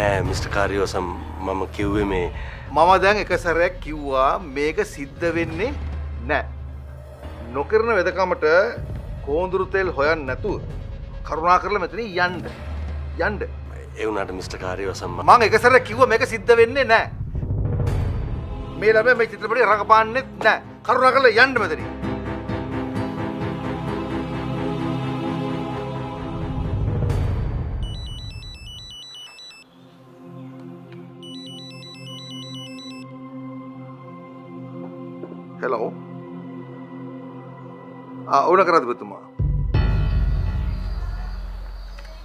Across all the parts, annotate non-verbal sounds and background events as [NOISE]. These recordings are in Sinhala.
නෑ මිස්ට කාරියෝසම් මම කිව්වේ මේ මම දැන් එක සැරයක් කිව්වා මේක සිද්ධ වෙන්නේ නෑ. නොකරන වෙදකමට කෝන්දුරු තෙල් හොයන් නැතුව කරුණා කරලා මෙතන යන්ඩ යන්ඩ එවුනට මිස්ට කාරියෝසම්ම මං එකසර කිව්ව මේක සිද්ධ වෙන්නේ නෑ. මේ ලබ මේ චිත්‍රපටි රඟපාන්නෙත් නෑ. කරුණා කරලා යන්ඩ මෙතනින් හෙලෝ ඕන කරද බතුමා?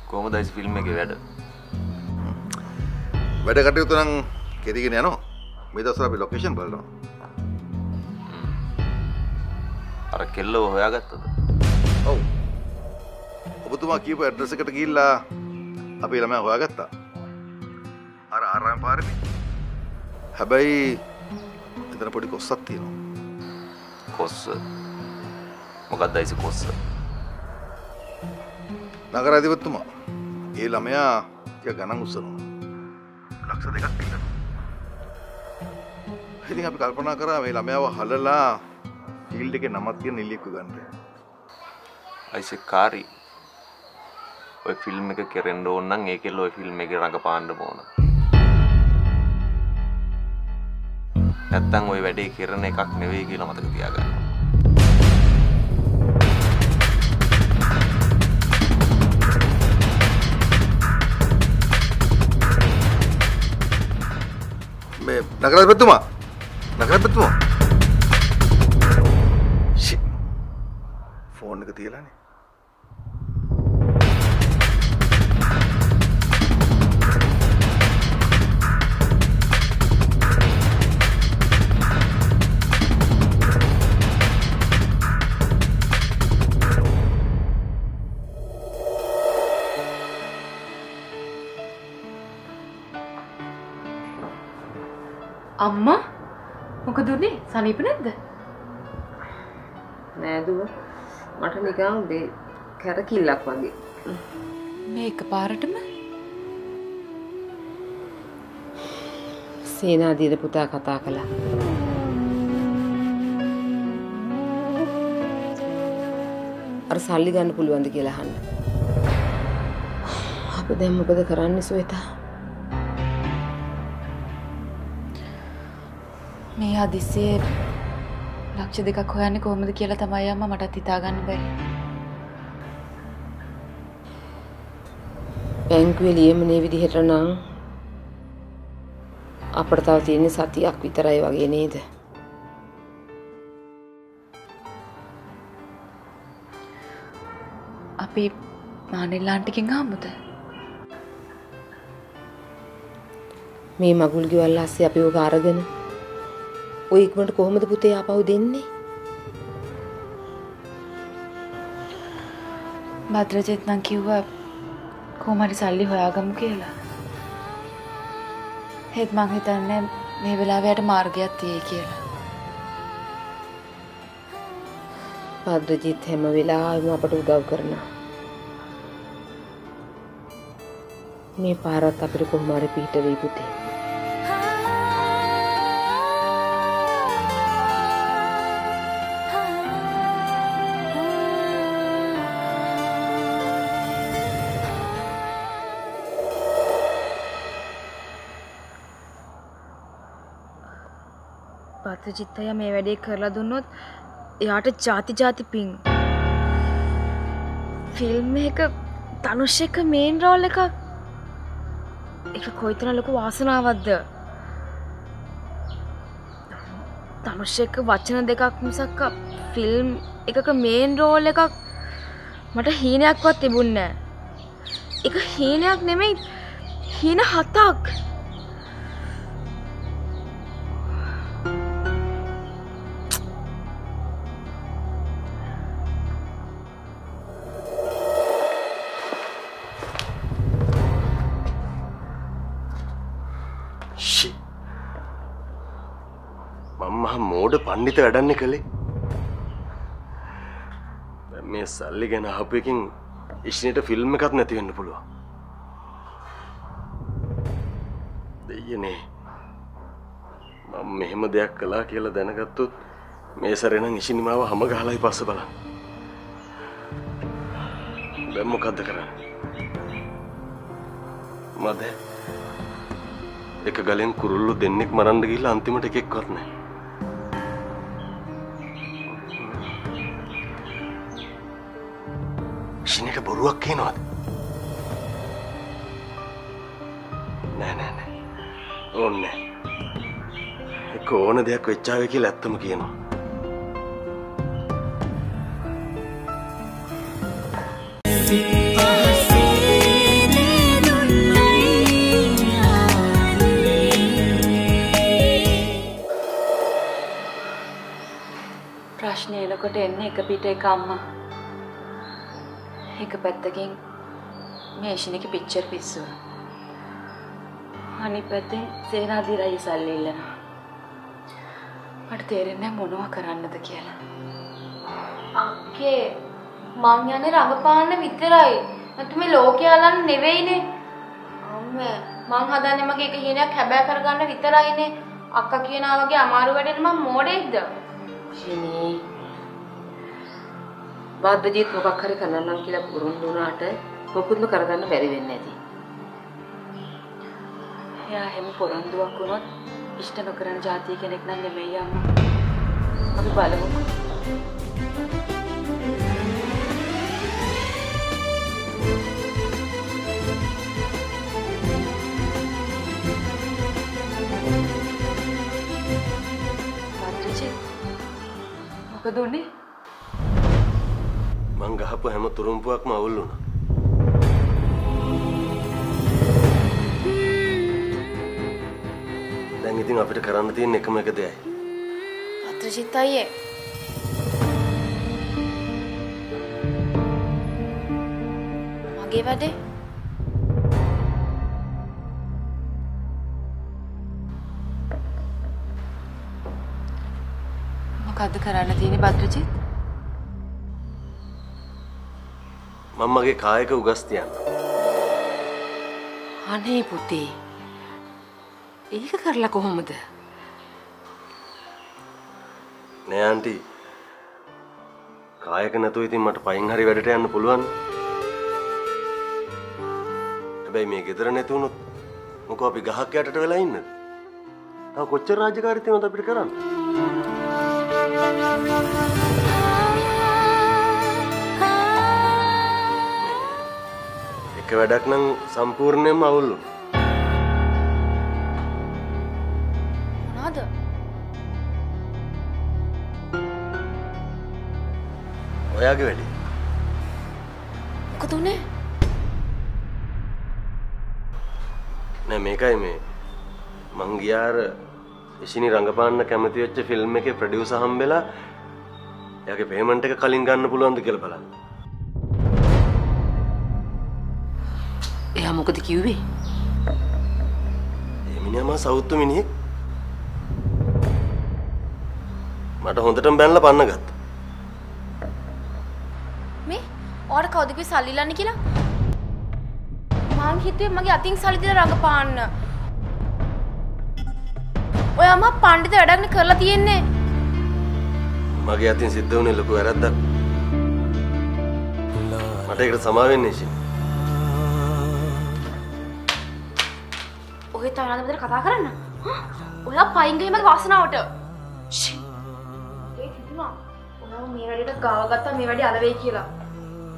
කොහොම දයිස් ෆිල්ම් එක වැඩ? වැඩ කටයුතු නම් කෙරගෙන යනවා. මේ දවස්වල අපි ලොකේෂන් බලනවා. අර කෙල්ලව හොයාගත්තද? ඔව්. ඔබතුමා කියපු ඇඩ්‍රස් එකට ගිහිල්ලා අපි ළමයා හොයාගත්තා. අර ආරාම පාරේ. හැබැයි එතන පොඩි කොස්සක් තියෙනවා කොස්ස මොකක් දයිස කොස්ස නගර අධිපතිතුමා ඒ ළමයා ටික ගණන් උස්සනවා ලක්ෂ දෙකක් ඉල්ලනවා ඉතින් අපි කල්පනා කරා මේ ළමයාව හලලා ෆීල්ඩ් එකේ නමක් තියෙන නිලියෙක්ව ගන්න. අයිස කාරි ඔය ෆිල්ම් එක කෙරෙන්ඩ ඕන්නම් ඒකෙල් ඔය ෆිල්ම් එක රඟ පාණ්ඩ ඕන නැත්තං ඔය වැඩේ කරන එකක් නෙවෙයි කියලා මතක තියාගන්න. මේ නගර අධිපතිතුමා නගර අධිපතිතුමා ෂිට් ෆෝන් එක තියලානේ. අම්මා? මොකද උනේ? සනීප නැද්ද? නෑදුව මට නිකං දෙ කැරකිල්ලක් වගේ. මේ එකපාරටම සේනාදීර පුතා කතා කළා. අර සල්ලි ගන්න පුළුවන්ද කියලා අහන්න. අප දැන් මොකද කරන්න සුවතා මේ හදිස්සියේ ලක්ෂ දෙකක් හොයන්නේ කොහොමද කියලා තමයි අම්මා මටත් හිතාගන්න බැරි. බැංකුවේ ලියමනේ විදිහට නම් අපට තව තියෙන්නේ සතියක් විතරයි වගේ නේද? අපි මානෙල්ලාන්ටිකින් ආමුද? මේ මගුල් ගෙවල් ASCII අපි ඔක අරගෙන ඔය ඉක්මනට කොහොමද පුතේ ආපහු දෙන්නේ? භද්‍රජිත් නම් කිව්වා කොහොම හරි සල්ලි හොයාගමු කියලා. ඒත් මං හිතන්නේ මේ වෙලාවේ යට මාර්ගයක් තියෙයි කියලා. භද්‍රජිත් හැම වෙලාවෙම අපට උදව් කරනවා. මේ පාරත් අපිට කොහොම හරි පිට වෙයි පුතේ. පත්‍රජිත්තය මේ වැඩේ කරලා දුන්නොත් එයාට ජාති ජාති පින්. ෆිල්ම් එක තනුෂ් එක මේන් රෝල් එකක්. එක කොයිතන ලොකු වාසනාවක්ද? තනුෂ් එක වචන දෙකක් මිසක්ක ෆිල්ම් එකක මේන් රෝල් එකක් මට හීනයක්වත් තිබුන්නෑ එක හීනයක් නෙමෙයි හීන හතක්. මම්මහ මෝඩ පණ්ඩිත වැඩන්න කළේ. දැන් මේ සල්ලි ගැන අහපු එකකින් ඉශ්නයට ෆිල්ම් එකක් නැති වෙන්න පුළුවන්. දෙයනේ මම මෙහෙම දෙයක් කලා කියලා දැනගත්තුත් මේ සරෙනම් ඉශිනිමාව හම ගහලයි පස්ස බලන්න. දැම්මොකක්ද කරන්න? මද එක ගලෙන් කුරුල්ලු දෙන්නෙක් මරන්ඩ ගිල්ල අන්තිමට එකෙක්වත් නෑ ශින එක බොරුවක් කියනවාද? නෑ නෑ නෑ. ඕන්න එක ඕන දෙයක් වෙච්චාව කියලා ඇත්තම කියනවා. ප්‍රශ්නය එනකොට එන්න එක පිට එක අම්මා. එක පැත්තකින් මේ ෂිනික පිච්චර් පිස්සුව. අනිත් පැත්තෙන් සේනාධිරයි සල්ලි ඉල්ලනවා. මට තේරෙන්නේ මොනවා කරන්නද කියලා. අක්කේ මං යන්නේ රඟපාන්න විතරයි. නැත්නම් මේ ලෝකයාලන් නෙවෙයිනේ. අම්මේ මං හදන්නේ මගේ එක හීනයක් හැබෑ කරගන්න විතරයිනේ. අක්කා කියනා වගේ අමාරු වැඩේට මම මෝඩෙක්ද? ශිනී බද්දජීත් මොකක් හරි කරන්නම් කියලා පුරුදු වුණාට මොකුත්ම කරගන්න බැරි වෙන්නේ නැති. එයා හැම පොරොන්දුවක් වුණොත් ඉෂ්ට නොකරන જાතිය කෙනෙක් නම් නෙමෙයි අම්මා. අපි බලමු. පත්‍රිජි මොකද උනේ? මං ගහපු හැම තුරුම්පුවක්ම අවුල් වුණා. දැන් ඉතින් අපිට කරන්න තියෙන එකම එක දෙයයි. පත්‍රජිත් අයියේ මගේ වැඩේ? මොකද්ද කරන්න තියෙන්නේ පත්‍රිජිත්? මම මගේ කායක උගස් තියන්න අනේ පුතේ. ඒක කරලා කොහොමද? නෑ ආන්ටි කායක නැතුව ඉතින් මට පයින් හරි වැඩට යන්න පුළුවන් හැබැයි මේ ගෙදර නැතුවුණොත් මොකෝ අපි ගහක් යටට වෙලා ඉන්නද තව කොච්චර රාජකාරී තියෙනවද අපිට කරන්න එක වැඩක් නම් සම්පූර්ණයෙන්ම අවුල් මොනවද? ඔයාගේ වැඩි මොකද උනේ? නෑ මේකයි මේ මං ගියාර ඉසිනි රඟපාන්න කැමති වෙච්ච ෆිල්ම් එකේ ප්‍රොඩියුසර් හම්බෙලා එයාගේ පේමන්ට් එක කලින් ගන්න පුළුවන්ද කියලා බලන්න. එයා මොකද කිව්වේ? ඒ මිනිහා මා සෞත්තු මිනිහෙක්. මට හොඳටම බැනලා පන්න ගත්තා. මේ ඔයාට කවුද කිව්වේ සල්ලි ඉල්ලන්න කියලා? මං හිතුවේ මගේ අතින් සල්ලි දීලා රඟපාන්න. ඔයා මා පඬිත වැඩක්නේ කරලා තියෙන්නේ. මගේ අතින් සිද්ධ වුණේ ලොකු වැරද්දක්. මට ඒකට සමා වෙන්න ඉසින්. ඔය තානාද මෙතන කතා කරන්න. ඔයා පයින් ගියේ මගේ වාසනාවට. හිතුණා. ඔයාව මේ වැඩේට ගාව ගත්තා මේ වැඩේ අල වෙයි කියලා.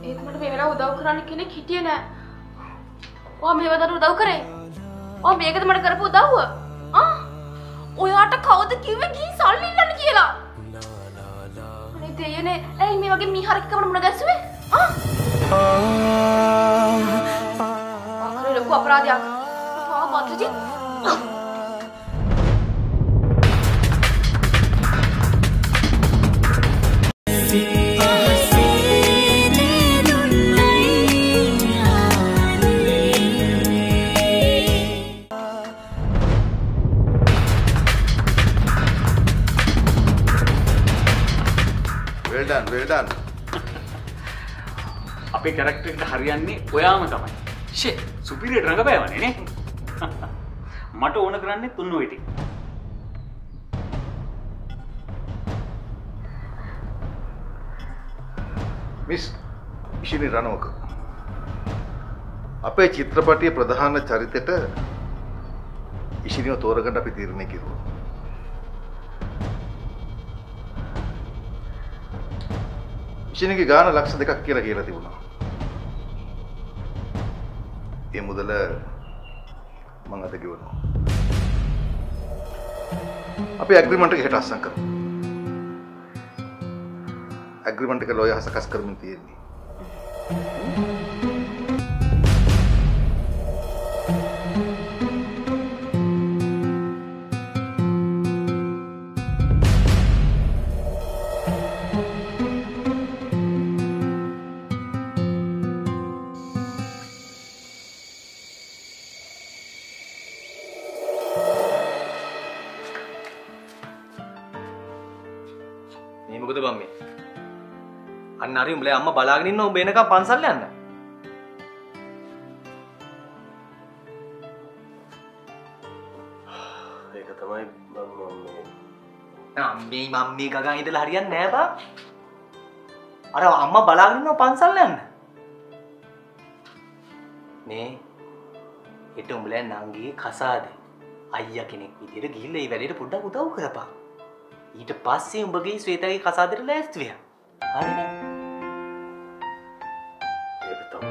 ඒත් මට මේ වෙලාව උදව් කරන්න කෙනෙක් හිටියේ නෑ. ඔයා මේ වදට උදව් කරේ. ඔයා මේකද මට කරපු උදව්ව? ආ? ඔයාට කවුද කිව්වේ ගිහින් සල්ලි ඉල්ලන්න කියලා? අනේ දෙයනේ ඇයි මේ වගේ මීහරක කමන මුණ ගැස්සුවේ? ආ? අකරේ ලොකු අපරාධයක්. මත්‍රජිත්. වෙල්ඩන් වෙල්ඩන් අපේ කැරක්ටරට හරියන්නේ ඔයාම තමයි. ෂේ සුපිරියට රඟපෑවනේ නේ මට ඕන කරන්නේ තුන්න වෙටි මිස් ඉශිනි රණවක අපේ චිත්‍රපටිය ප්‍රධාන චරිතෙට ඉශිනිව තෝරගට අපි තීරණය කිරුව ඉශිනගේ ගාන ලක්ෂ දෙකක් කියලා කියලා තිබුණා. ඒ මුදල මං අත ගෙවනවා අපි ඇග්‍රිමන්ට් එක හෙට අස්සම් කරමු. ඇග්‍රිමන්ට් එක ලෝය සකස් කරමින් තියෙන්නේ. අන්න හරි උඹලේ අම්මා බලාගෙන ඉන්න උඹ එනකම් පන්සල් යන්න. ඒක තමයි මම මේ අම්මේ මම්මී ගගා ඉඳලා හරියන්නේ නෑ බා. අර අම්මා බලාගෙන ඉන්නවා පන්සල් යන්න. මේ හිට උඹලෑ නංගිගේ කසාදේ. අයියා කෙනෙක් විදිහට ගිහිල්ලා ඒ වැඩේට පොඩ්ඩක් උදව් කරපන්. ඊට පස්සේ උඹගේ ශ්වේතගේ කසාදෙට ලෑස්ති වෙන්න හරිනේ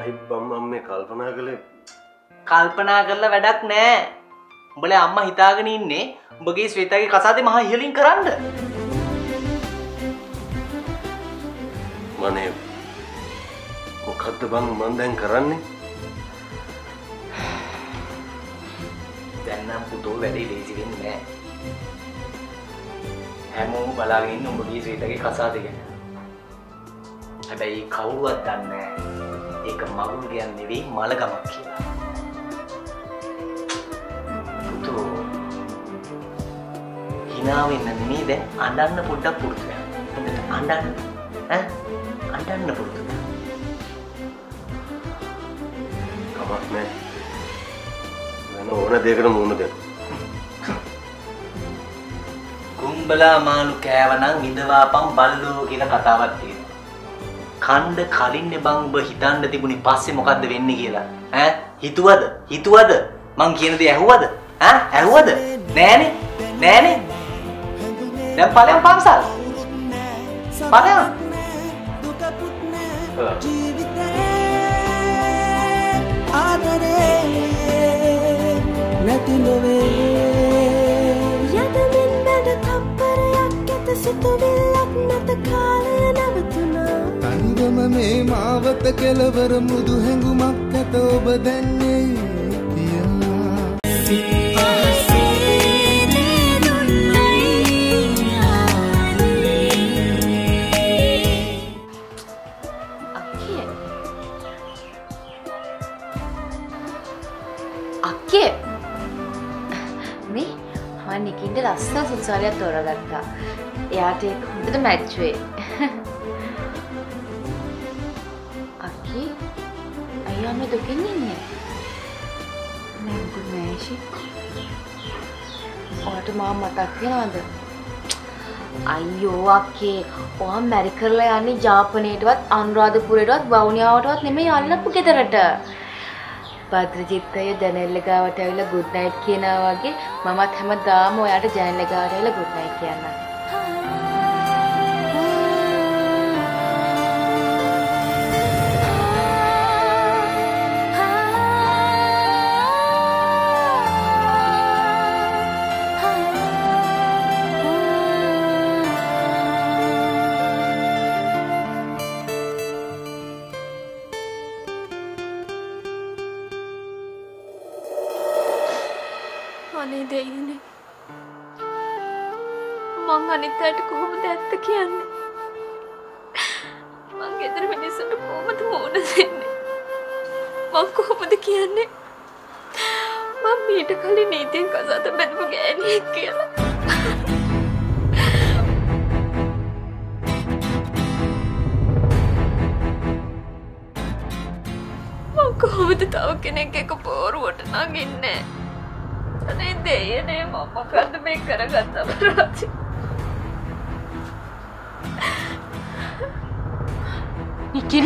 ඒක තමයි බම් මම මේ කල්පනා කළේ. කල්පනා කරලා වැඩක් නෑ. උඹලේ අම්මා හිතාගෙන ඉන්නේ උඹගේ ශ්වේතගේ කසාදේ මහා ඉහලින් කරන්න. මනේ මොකක්ද බං මන් දැන් කරන්නේ? දැන්නම් පුතෝ වැඩේ ලේසි වෙන්නේ නෑ. හැමෝම බලාගෙන ඉන්න උඹගේ ශ්වේතගේ කසාද ගැන. හැබැයි කවුරුවත් දන්නේ නෑ ඒක මගුල් ගයන් නෙවෙයි මලගමක් කියලා. පුතෝ hina වෙන්න නෙමෙයි දැන් අඬන්න පොඩ්ඩක් පුරුදු වෙන්න. හොඳට අඬන්න ඈ? අඬන්න පුරුදු වෙන්න. කමක් නෑ වෙන ඕන දෙයකට මුහුණ දෙන්න. කුම්බලා මාළු කෑවනම් විඳවාපම් බල්ලෝ කියලා කතාවක් තියෙනවා. කණ්ඩ කලින්නේ බං ඔබ හිතන්න තිබුණේ පස්සේ මොකද්ද වෙන්නේ කියලා. ඈ හිතුවද? හිතුවද? මං කියන දේ ඇහුවද? ඈ ඇහුවද? නෑනේ. නෑනේ. දැන් ඵලයන් පන්සල්. ඵලයන්. නැති නොවේ යදමින් මැඩ තප්පරයක් ඇත සිතුවිල්ලක් නැත නැවතුනා තනිවම මේ මාවත කෙලවර මුදු හැඟුමක් ඇත. ඔබ දැන්නේ කියලා අක්කේ. අක්කේ. මේ මම නිකින්ට ලස්සන සුසාරයක් තෝරගත්තා. එයාට ඒක හොඳට මැච් වෙයි. [LAUGHS] අක්කී අයියා මේ දුකින් ඉන්නේ? මේ මොකද මේෂි ඔයාට මාව මතක් වෙනවද? අයියෝ අක්කේ ඔයා මැරි කරලා යන්නේ ජාපනයටවත් අනුරාධපුරයටවත් වවුනියාවටවත් නෙමෙයි අල්ලපු ගෙදරට. භද්‍රජිත්තය ජනල්ල ගාවට ඇවිල්ලා ගුඩ් නයිට් කියනවා වගේ මමත් හැමදාම ඔයාට ජනල්ල ගාවට ඇවිල්ලා ගුඩ් නයිට් කියන්නම්. මං අනිත් අයට කොහොමද ඇත්ත කියන්නේ? මං ගෙදර මිනිස්සුන්ට කොහොමද මෝන දෙන්නේ? මං කොහොමද කියන්නේ? මං මීට කලින් නීතියෙන් කසාද බැඳපු ගෑණියෙක් කියලා. මං කොහොමද තව කෙනෙක් එක පෝරුවට නගින්නේ? අනේ දෙයනේ මම මොකද්ද මේ කරගත්ත Iki?